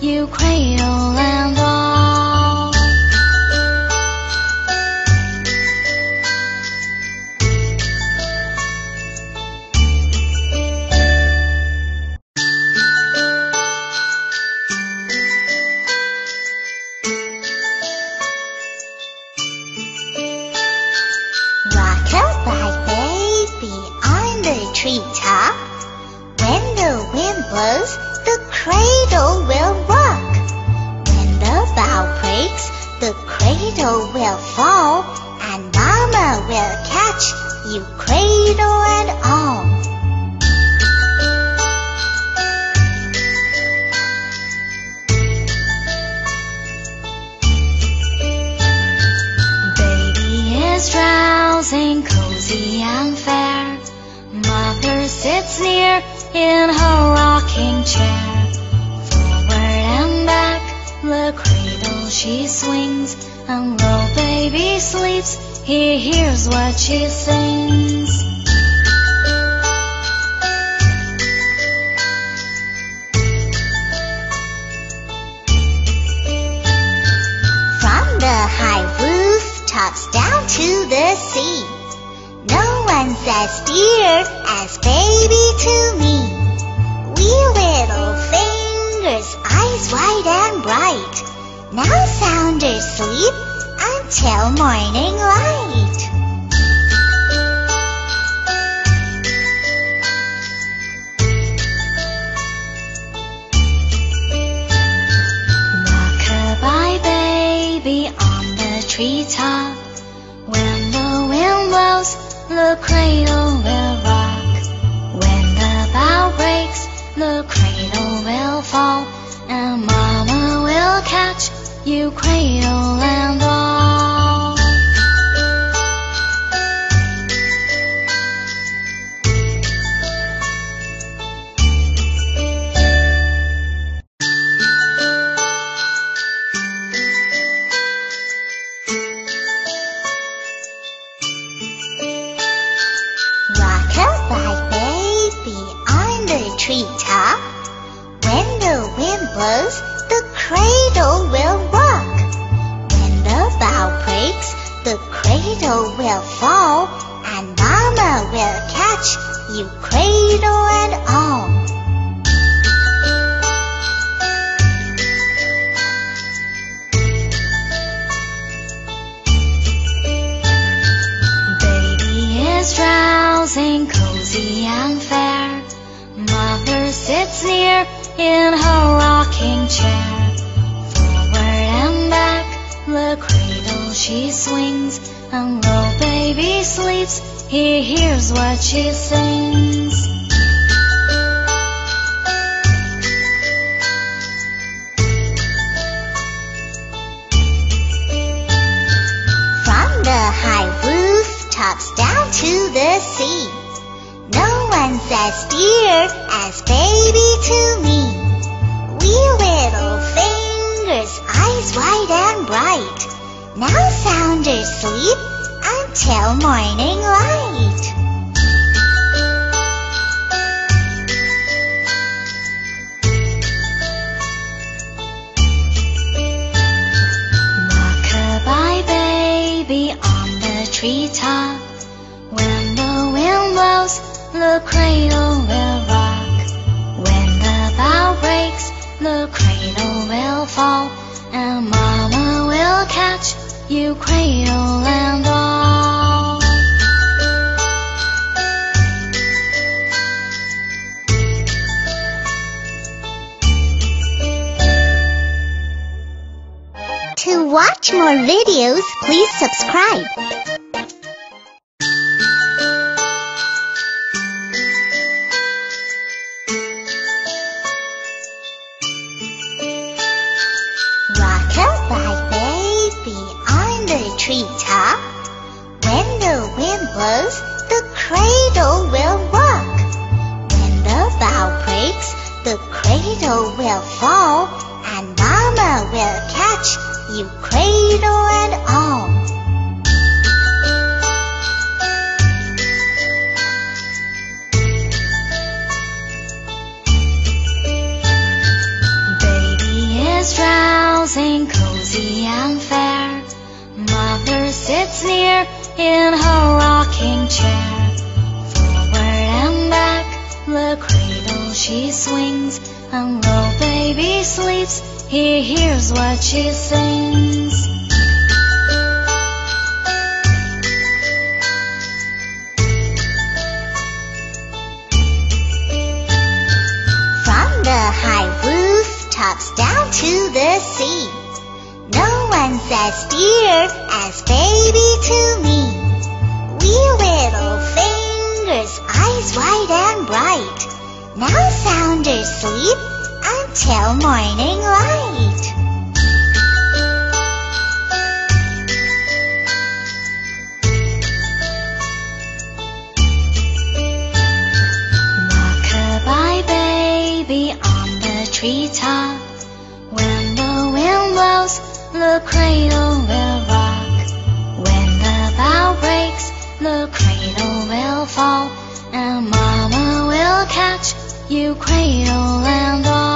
You cradle and. treetop. When the wind blows, the cradle will rock. When the bough breaks, the cradle will fall. And mama will catch you cradle and the cradle will rock. When the bough breaks, the cradle will fall. And mama will catch you cradle and all. To watch more videos, please subscribe. As baby to me. Wee little fingers, eyes wide and bright. Now sound asleep until morning light. Rock-a-bye baby on the treetop. When the wind blows, the cradle will fall. And mama will catch you cradle and all.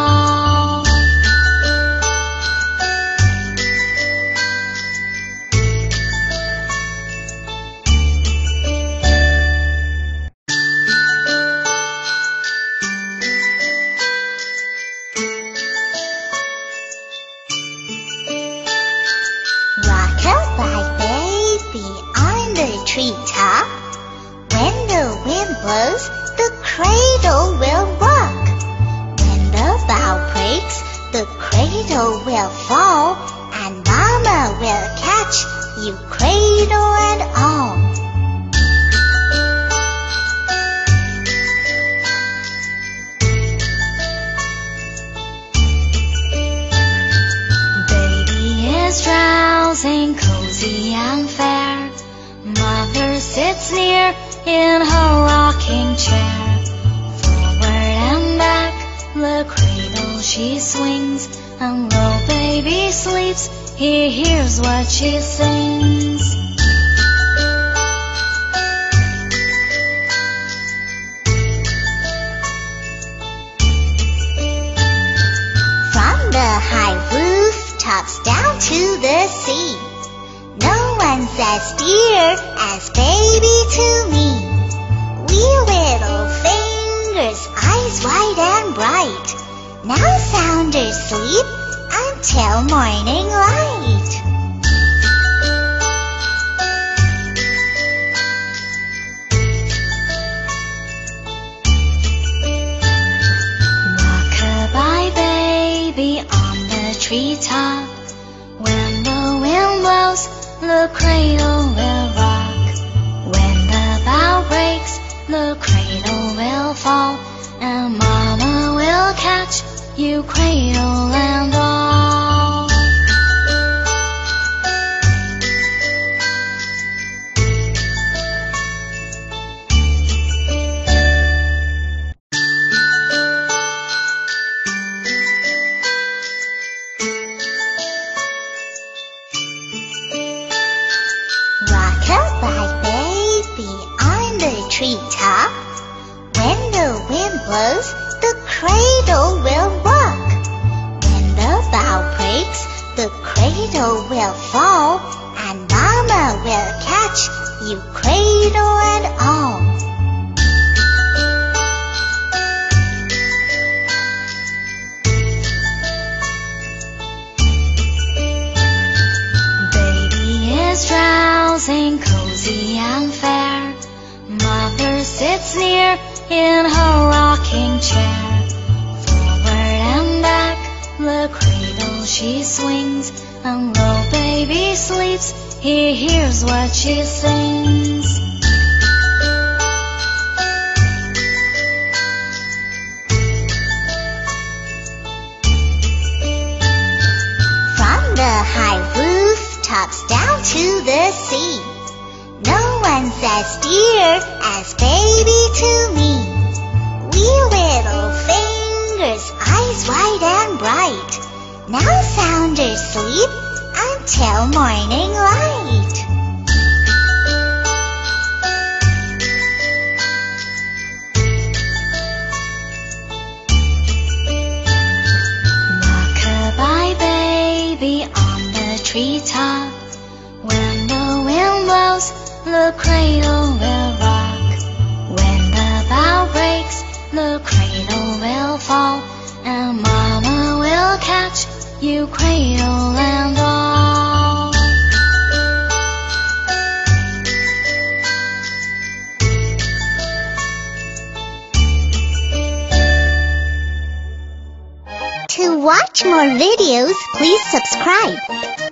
High rooftops down to the sea. No one's as dear as baby to me. Wee little fingers, eyes wide and bright. Now sound asleep until morning light. Treetop. When the wind blows, the cradle will rock. When the bough breaks, the cradle will fall. And mama will catch you cradle and all. He hears what she sings. From the high rooftops down to the sea. No one's as dear as baby to me. Wee little fingers, eyes wide and bright. Now sounders sleep until morning light. Rock-a-bye baby on the treetop. When the wind blows, the cradle will rock. When the bough breaks, the cradle will fall. And mama will catch you cradle and watch more videos, please subscribe.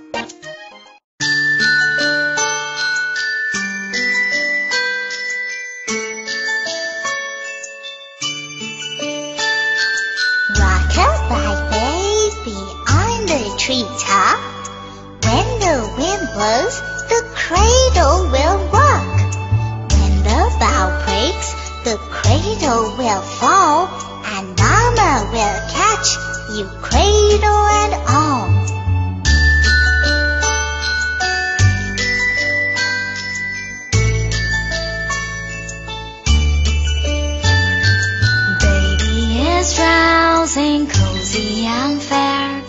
Cozy and fair.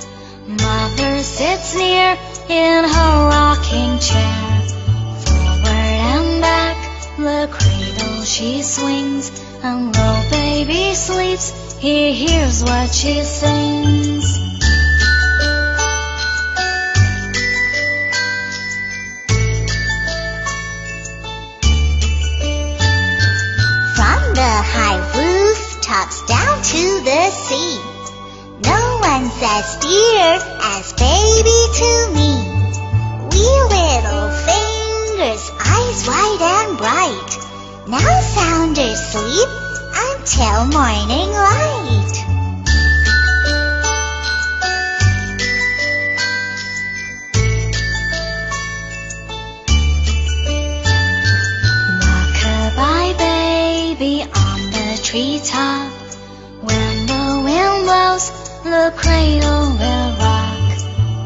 Mother sits near in her rocking chair. Forward and back, the cradle she swings. And little baby sleeps, he hears what she sings. As dear as baby to me. Wee little fingers, eyes wide and bright. Now sounders sleep until morning light. Baby on the treetop. When the wind blows, the cradle will rock.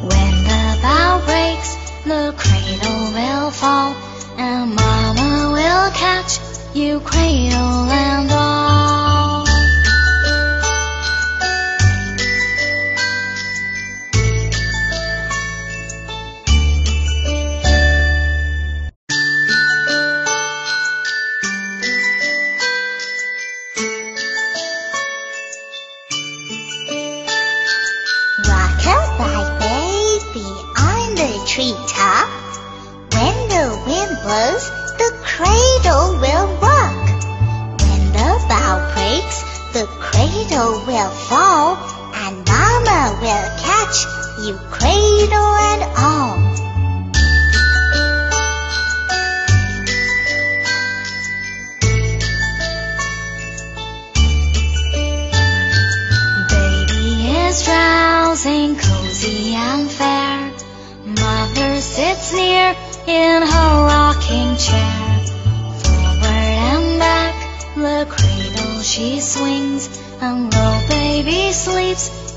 When the bough breaks, the cradle will fall. And mama will catch you cradle and all.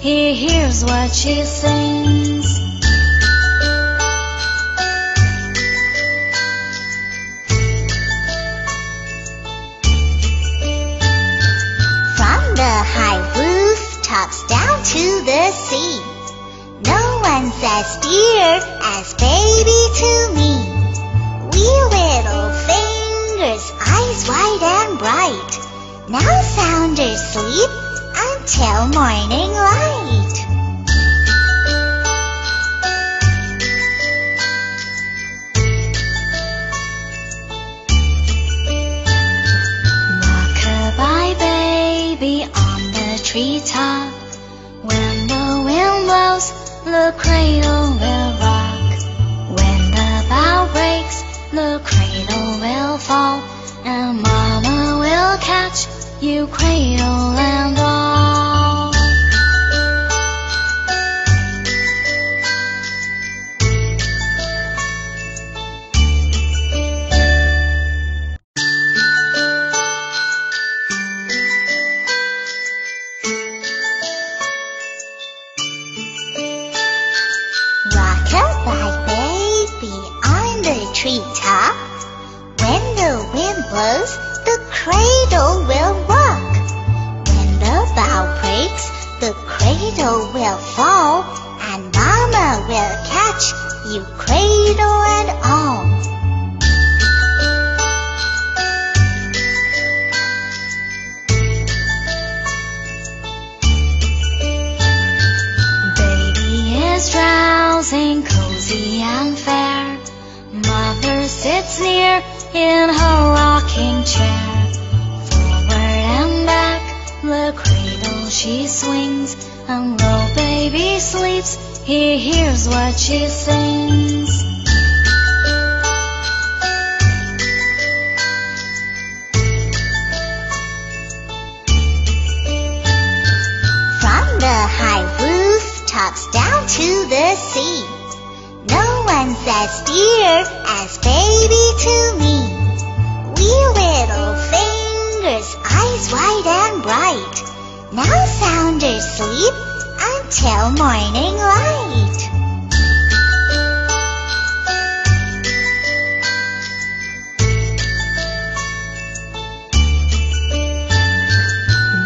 He hears what she sings. Bough breaks, the cradle will fall, and Mama will catch you cradle and all. Baby is drowsing, cozy and fair. Mother sits near in her rocking chair. The cradle she swings. And though baby sleeps, he hears what she sings. From the high rooftops down to the sea. No one says dear as baby to me. Wee little fingers, eyes wide and bright. Now sounders sleep until morning light.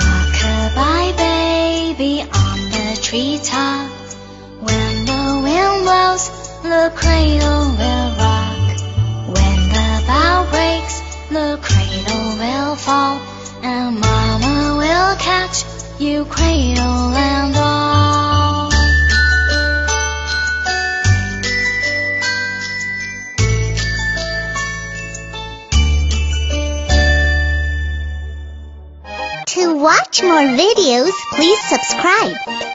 Rock-a-bye baby on the treetop. When the wind blows, the cradle will rock. When the bough breaks, the cradle will fall. You cradle and all. To watch more videos, please subscribe.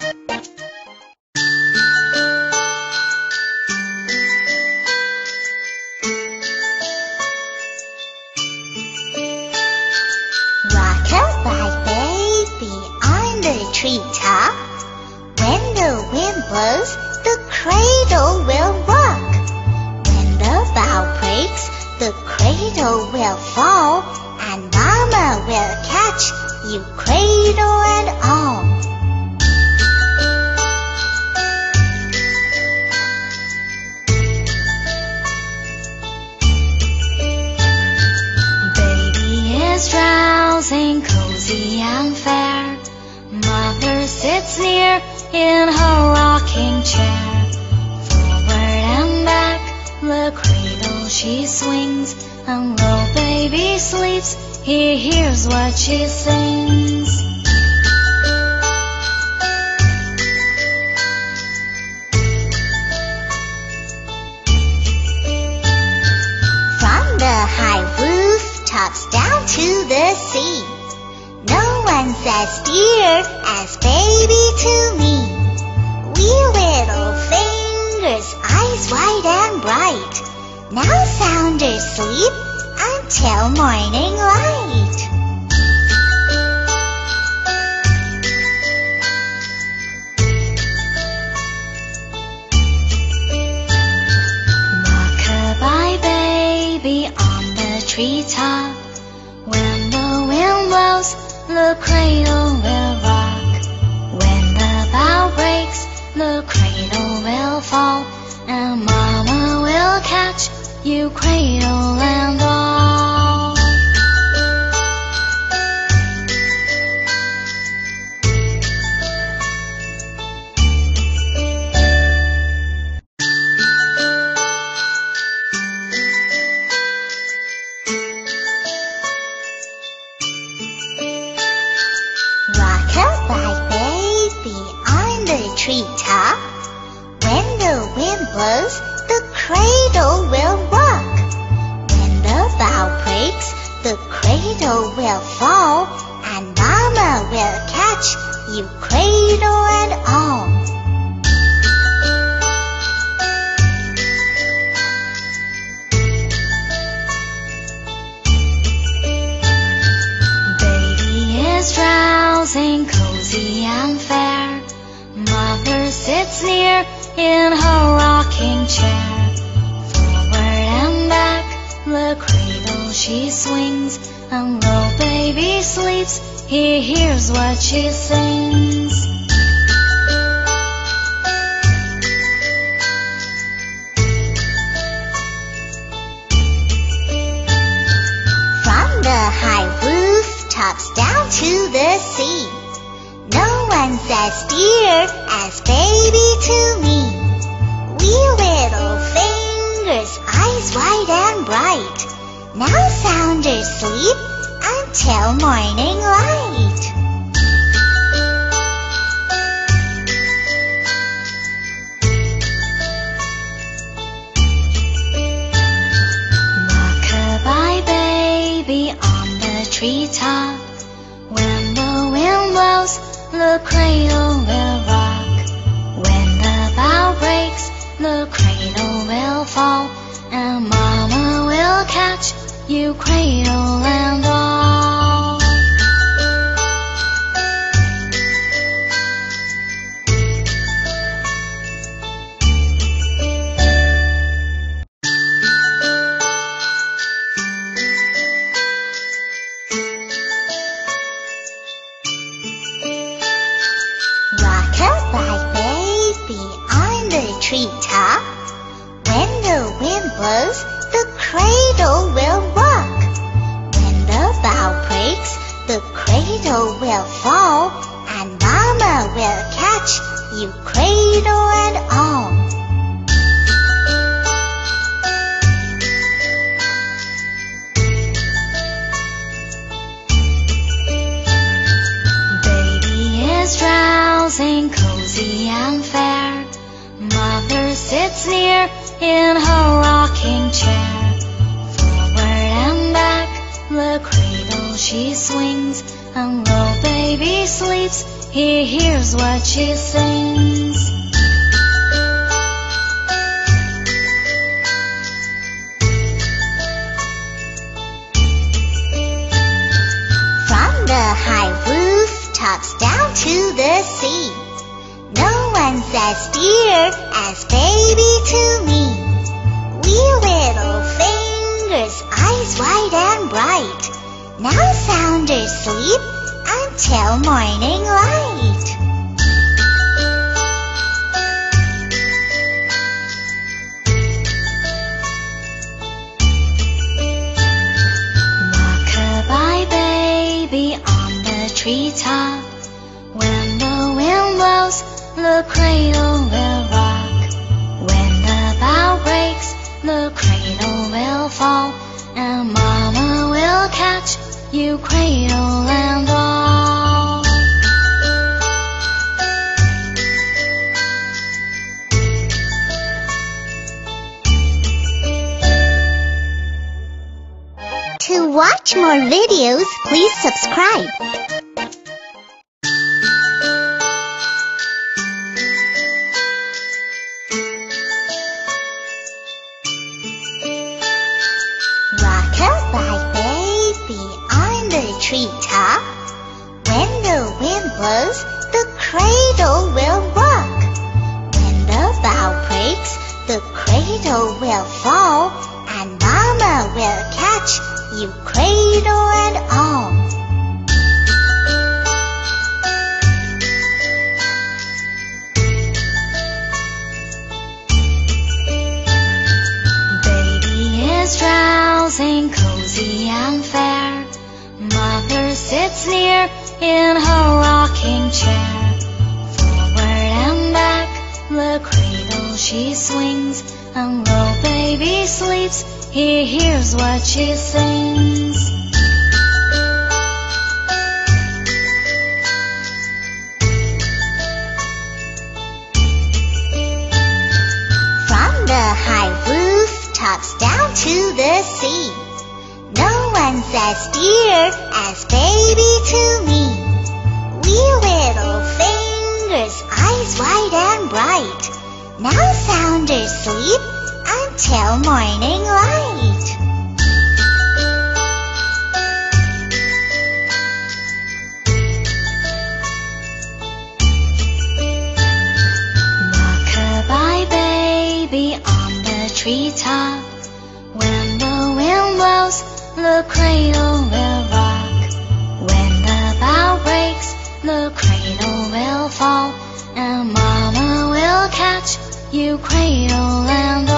And mama will catch you cradle and all When the wind blows, the cradle will rock. When the bough breaks, the cradle will fall. And mama will catch you cradle and all. To watch more videos, please subscribe. He hears what she sings. Morning light. Rock-a-bye baby on the treetop. When the wind blows, the cradle will rock. When the bough breaks, the cradle will fall. And mama will catch you cradle and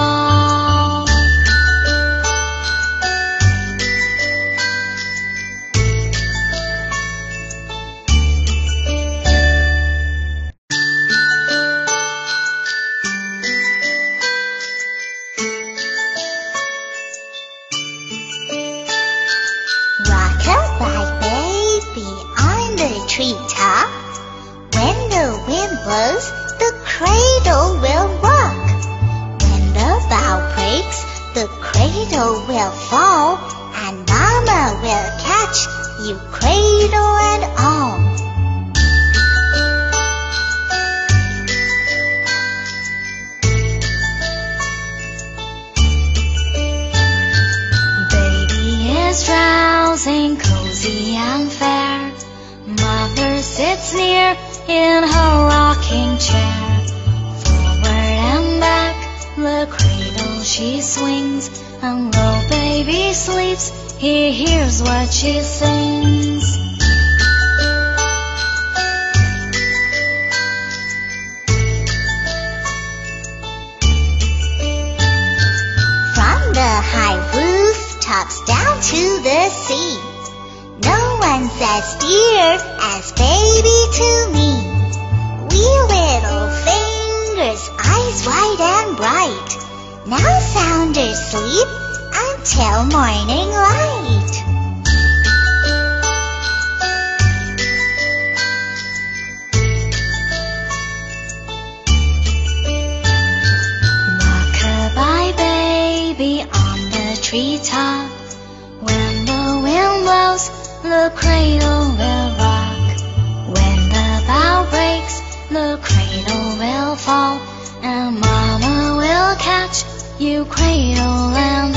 baby to me. Wee little fingers, eyes wide and bright. Now sound asleep until morning light. Rock-a-bye baby on the treetop. When the wind blows, the cradle will rock. Cradle and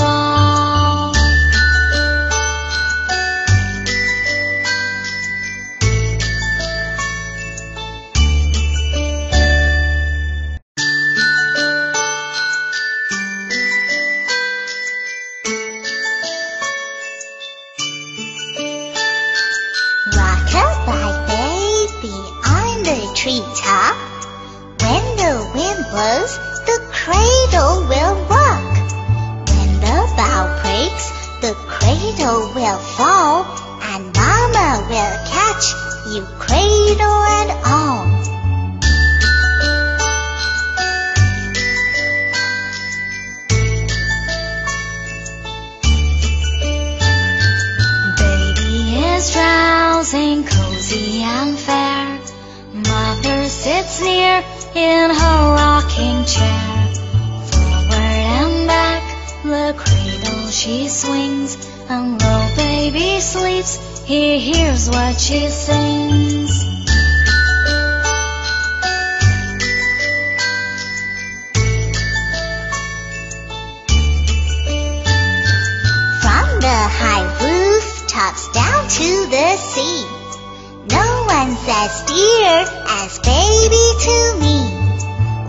rooftops down to the sea. No one says dear as baby to me.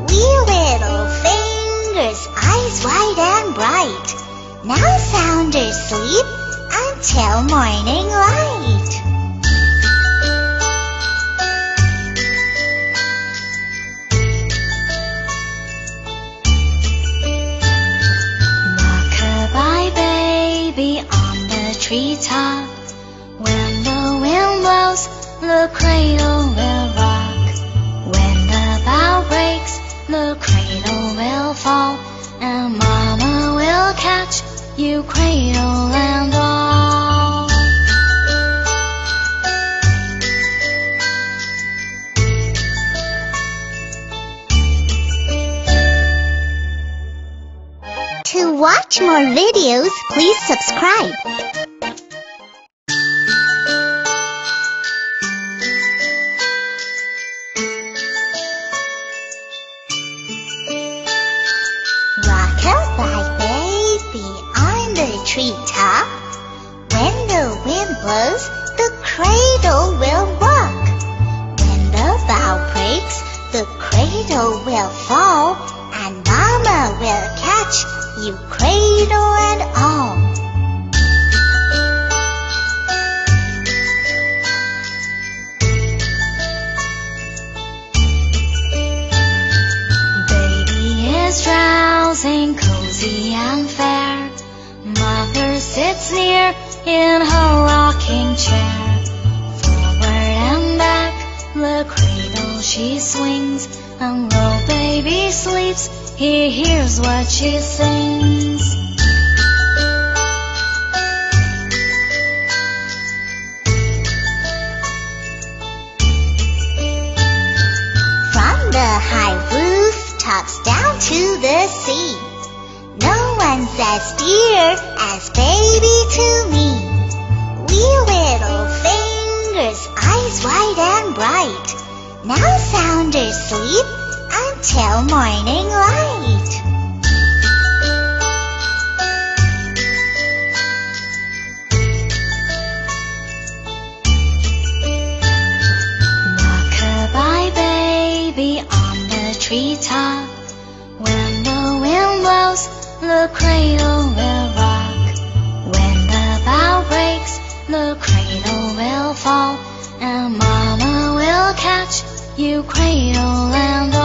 Wee little fingers, eyes wide and bright. Now sound asleep until morning light. Rock-a-bye baby treetop. When the wind blows, the cradle will rock. When the bough breaks, the cradle will fall. And mama will catch you cradle and all. To watch more videos, please subscribe. Swings. And though baby sleeps, he hears what she sings. From the high roof, rooftops down to the sea. No one says dear as baby to me. Wee little fingers, eyes wide and bright. Now sounders sleep until morning light. Rock-a-bye baby on the treetop. When the wind blows, the cradle will you cradle and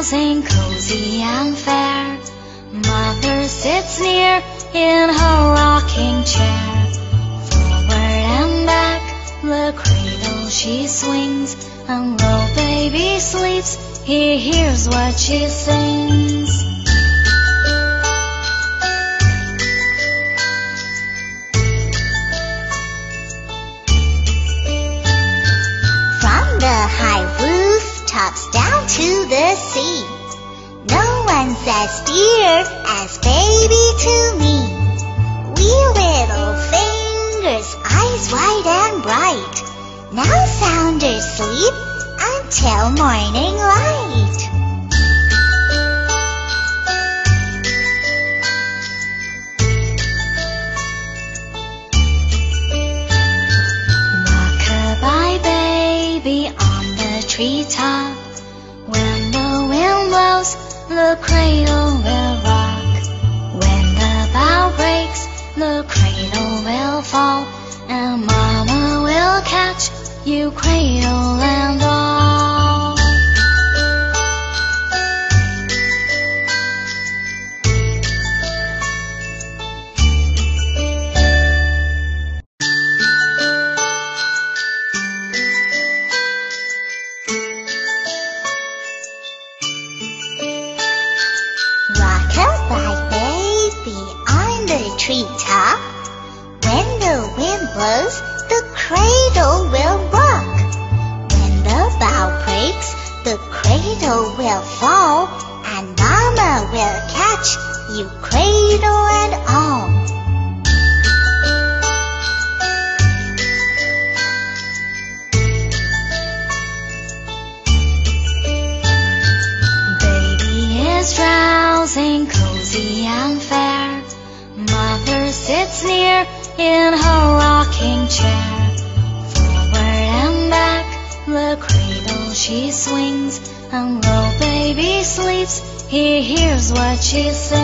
drowsing, cozy and fair. Mother sits near in her rocking chair. Forward and back, the cradle she swings. And though baby sleeps, he hears what she sings. From the high rooftops down to the sea. No one says dear as baby to me. Wee little fingers, eyes wide and bright. Now sounders sleep until morning light. Baby on the treetop. When the cradle will rock. When the bough breaks, the cradle will fall. And mama will catch you cradle and all. She sings.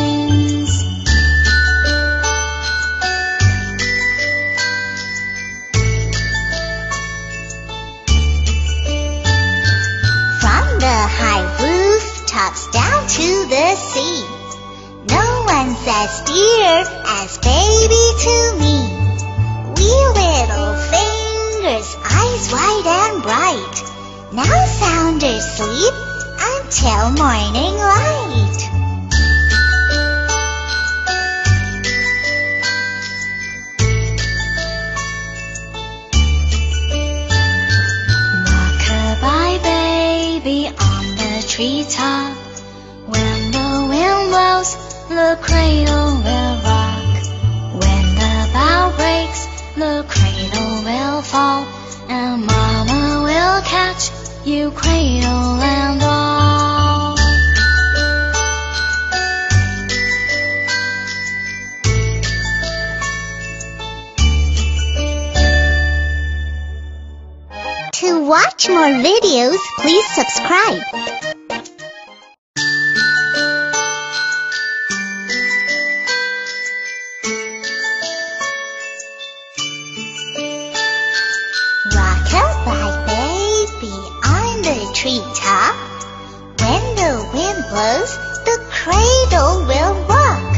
The cradle will rock.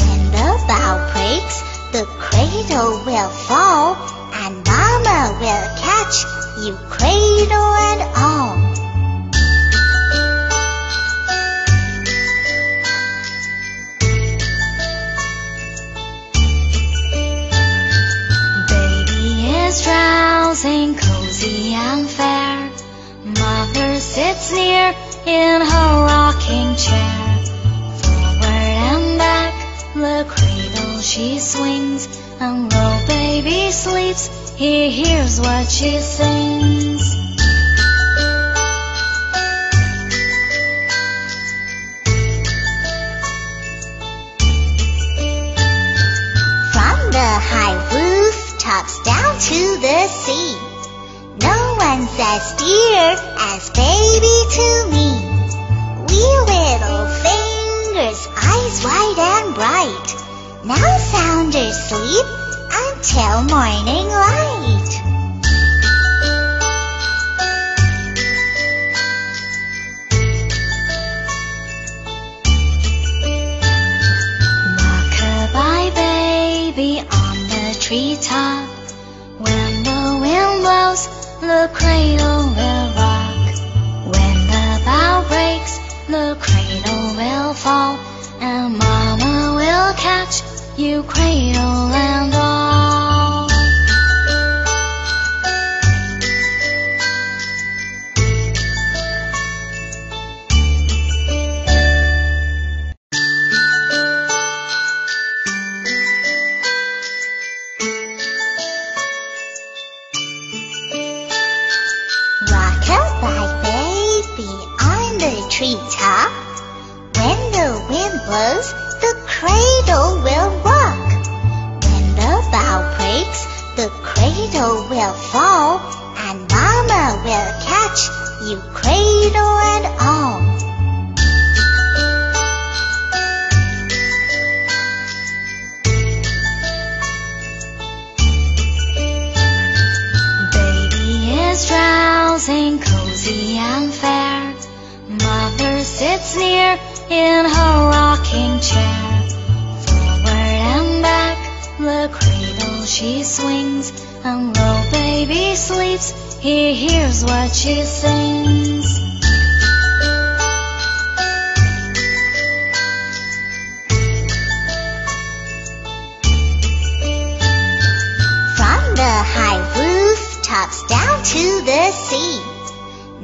When the bough breaks, the cradle will fall, and Mama will catch you cradle and all. Baby is drowsing, cozy and fair. Mother sits near in her rocking chair. Forward and back, the cradle she swings. And little baby sleeps, he hears what she sings. From the high rooftops down to the sea. No one says dear as baby to Now Sounder sleep until morning light. Rock-a-bye baby on the treetop. When the wind blows, the cradle will you cradle and all. Baby on the treetop. When the wind blows, cradle will fall, and Mama will catch you cradle and all. Baby is drowsing, cozy and fair. Mother sits near in her sleeps, he hears what she sings. From the high rooftops down to the sea.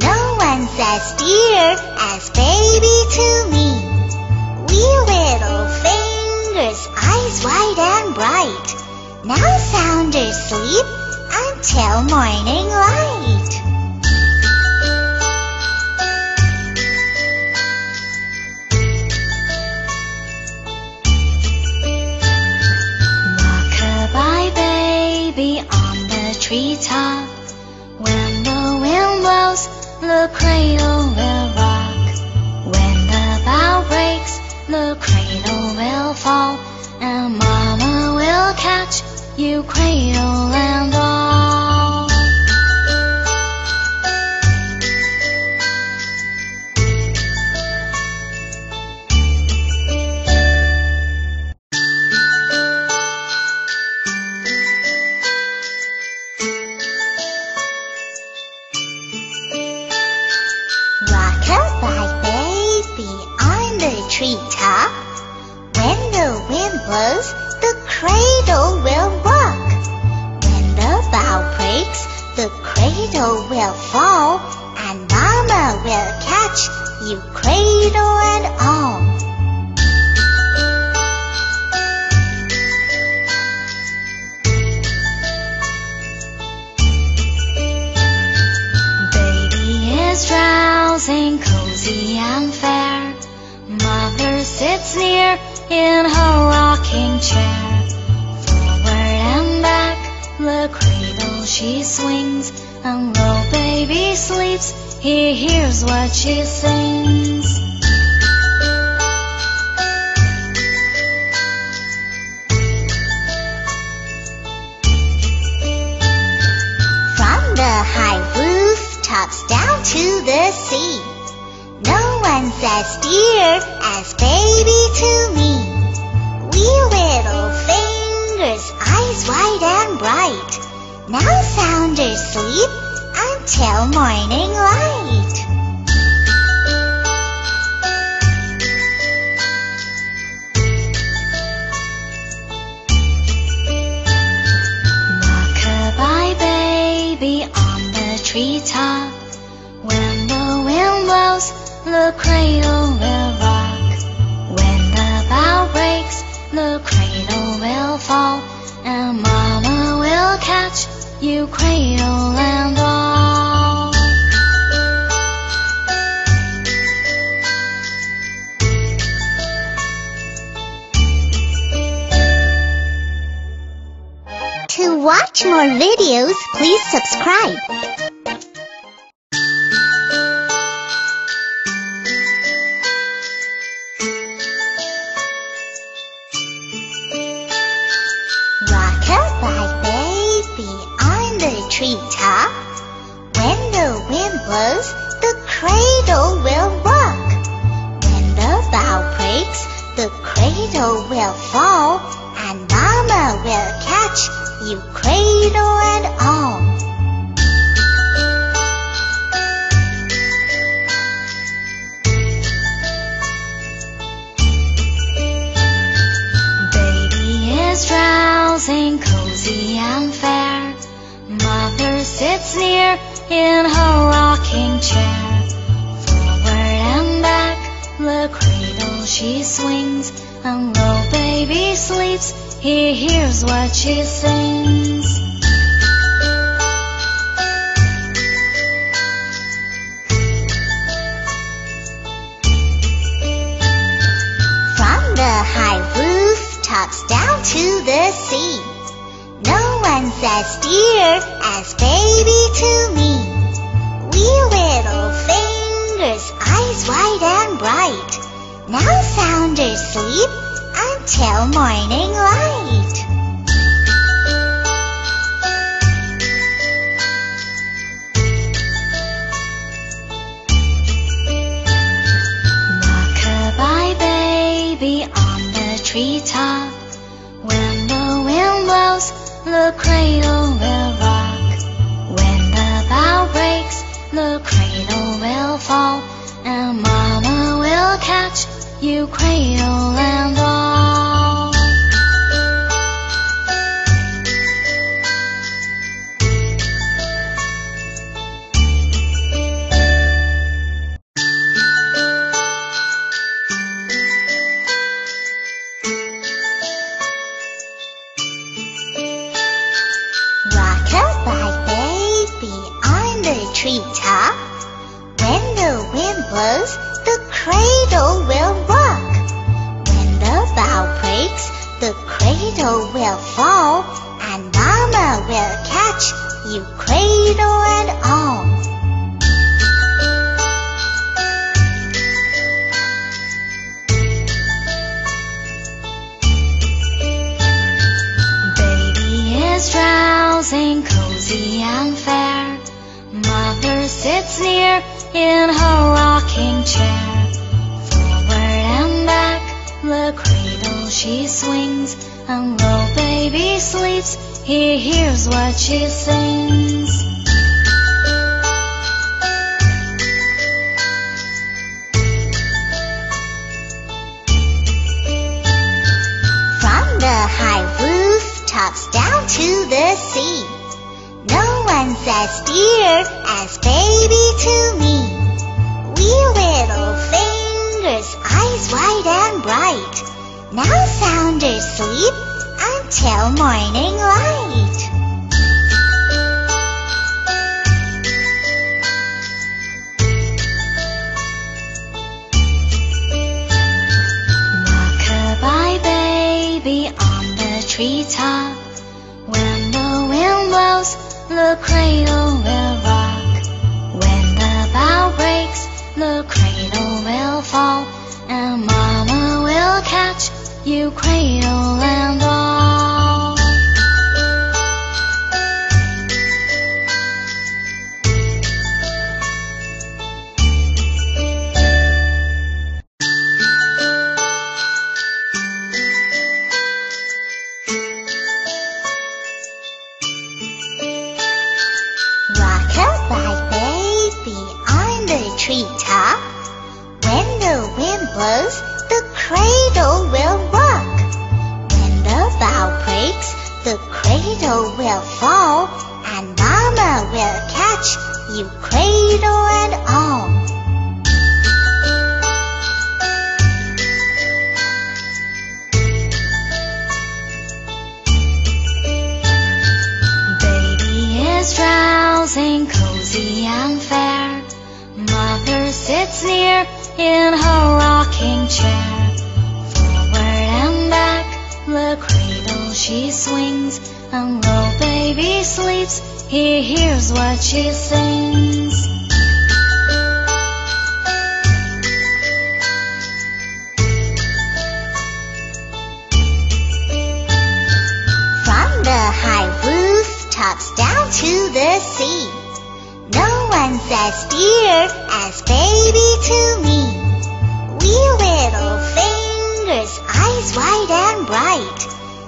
No one says dear as baby to me. Wee little fingers, eyes wide and bright. Now Sounder sleep until morning light. catch you cradle and all. To watch more videos, please subscribe. be on the treetop. When the wind blows, the cradle will rock. When the bough breaks, the cradle will fall. And mama will catch you cradle and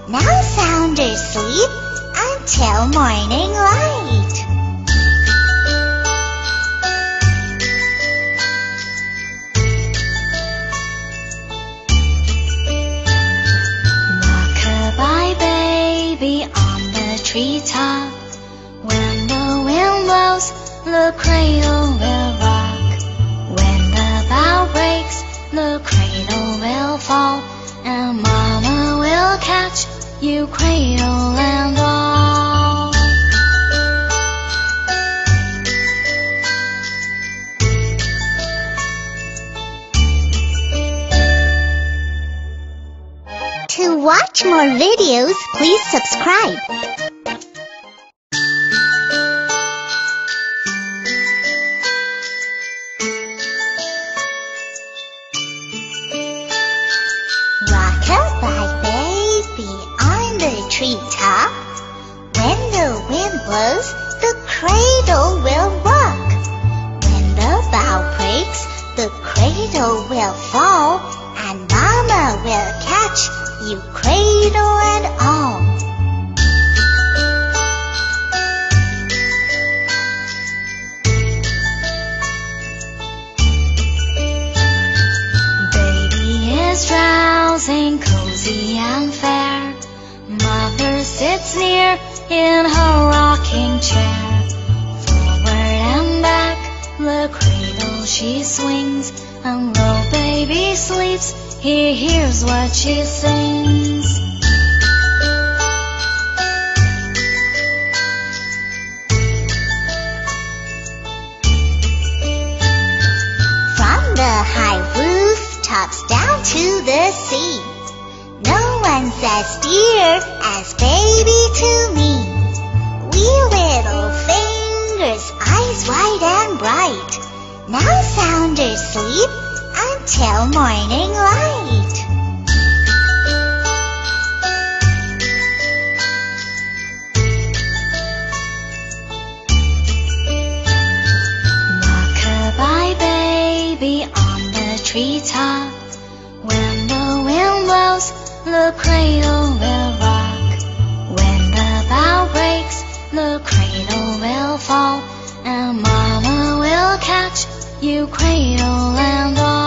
Now founder sleep until morning light. Walk baby, on the treetop. When the wind blows, the cradle will rock. you cradle and all. To watch more videos, please subscribe. as dear as baby to me. Wee little fingers, eyes wide and bright. Now sound asleep until morning light. Walk-a-bye, baby, on the treetop the cradle will rock. When the bough breaks, the cradle will fall, and mama will catch you cradle and all.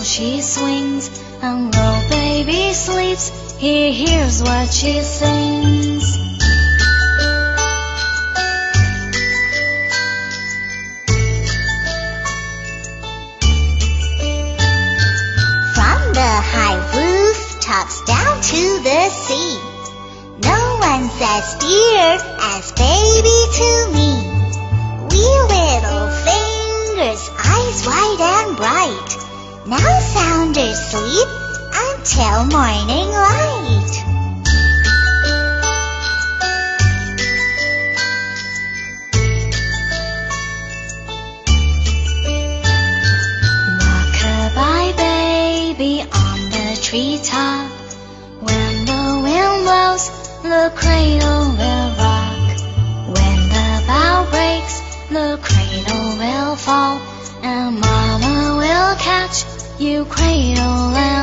Cradle she swings. And while baby sleeps, he hears what she sings. From the high roof, rooftops down to the sea. No one says dear as baby to me. Wee little fingers, eyes wide and bright. Now sound asleep until morning light. Rock-a-bye baby on the treetop. When the wind blows, the cradle will you cradle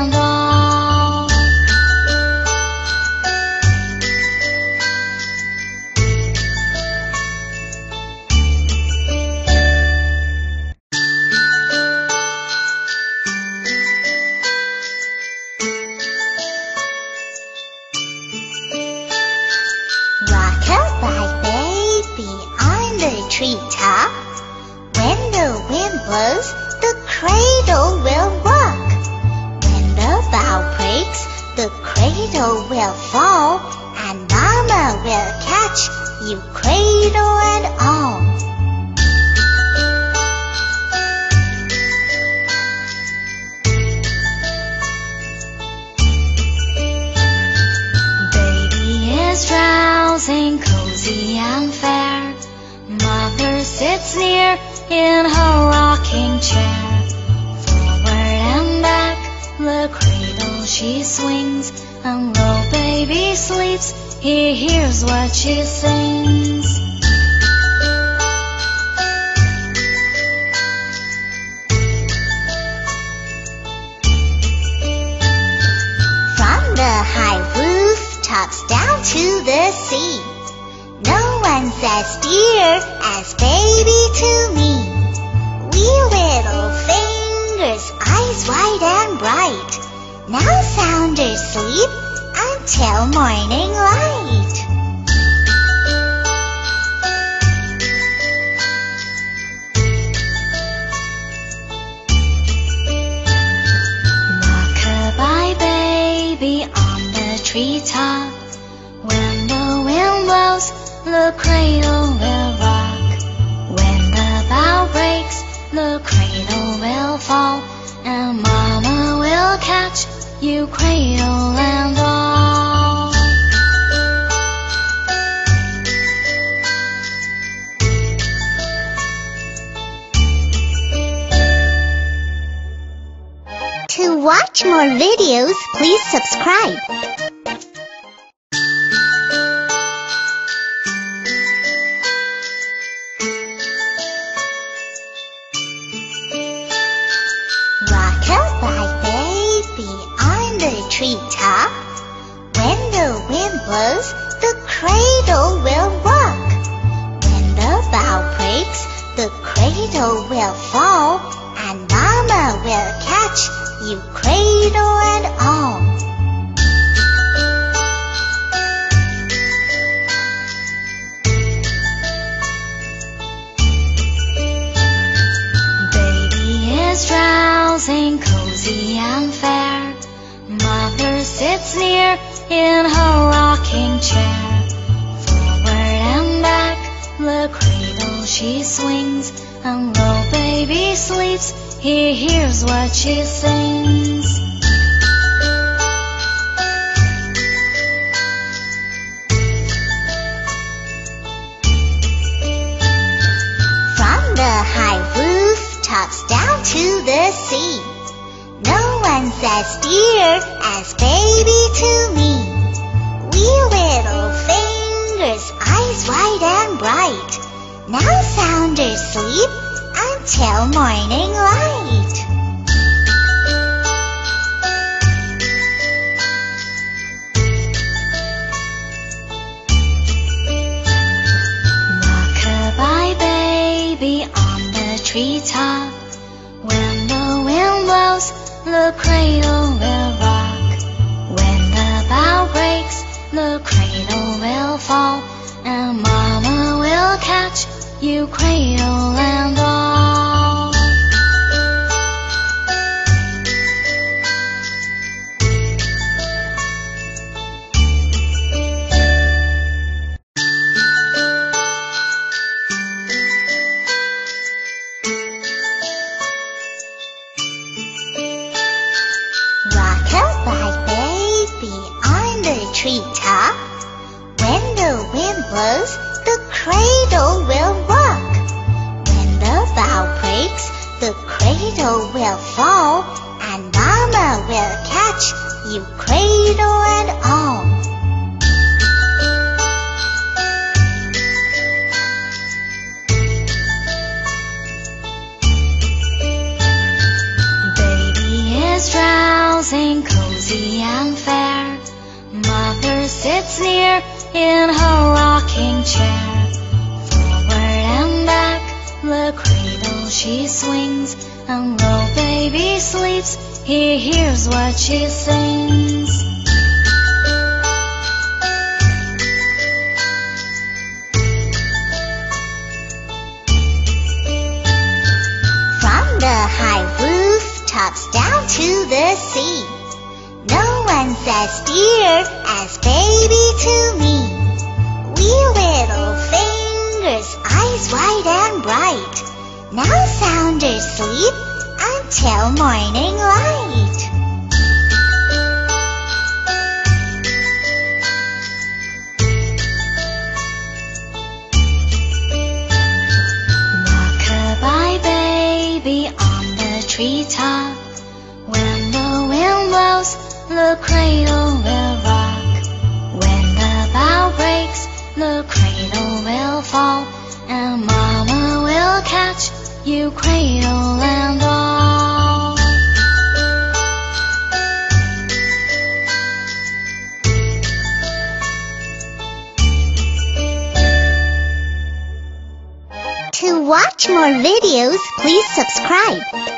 cozy and fair. Mother sits near in her rocking chair. Forward and back, the cradle she swings. And while baby sleeps, he hears what she sings. From the high rooftops down to the sea. One says dear as baby to me. Wee little fingers, eyes wide and bright. Now sound asleep until morning light. Rock-a-bye baby on the treetop. When the wind blows, the cradle will rock. When the bough breaks, the cradle will fall. And mama will catch you cradle and all. To watch more videos, please subscribe. Will fall, and Mama will catch you cradle she sings. From the high rooftops down to the sea, no one's as dear as baby to me. Wee little fingers, eyes wide and bright, now sound asleep until morning the cradle will rock. When the bough breaks, the cradle will fall, and Mama will catch you cradle and all. Baby is drowsing, cozy and fair. Mother sits near in her rocking chair. Forward and back, the cradle she swings. And though baby sleeps, he hears what she sings. Sound asleep until morning light. Rock-a-bye baby on the treetop. When the wind blows, the cradle will To watch more videos, please subscribe.